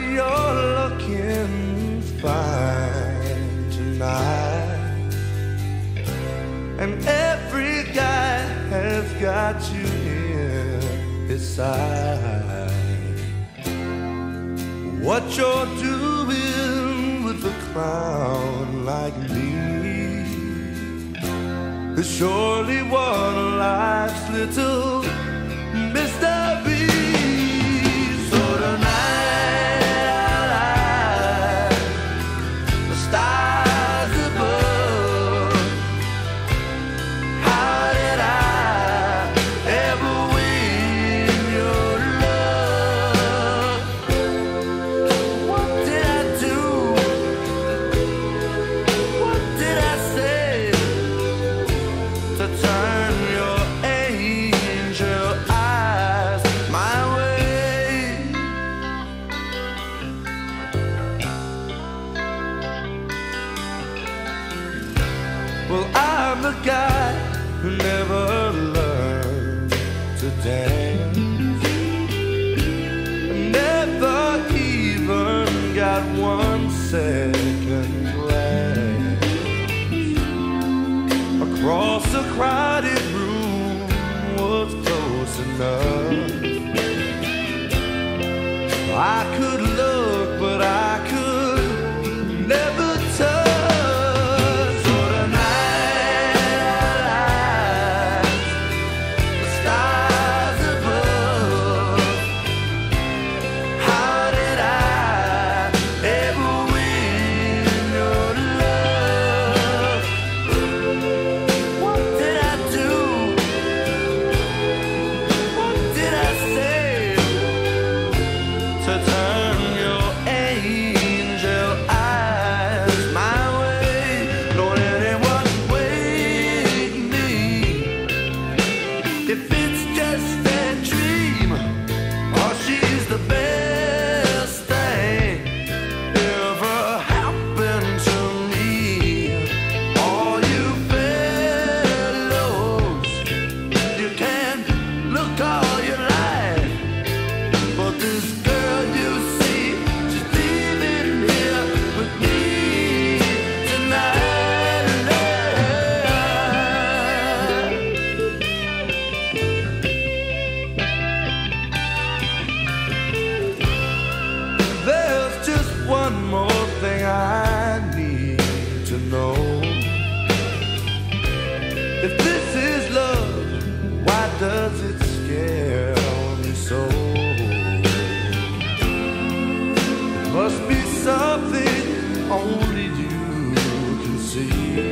you're looking fine tonight. And every guy has got you in his sight. What you're doing with a clown like me is surely one of life's little who never learned to dance, never even got one second glance across a crowded room was close enough. I could love. you.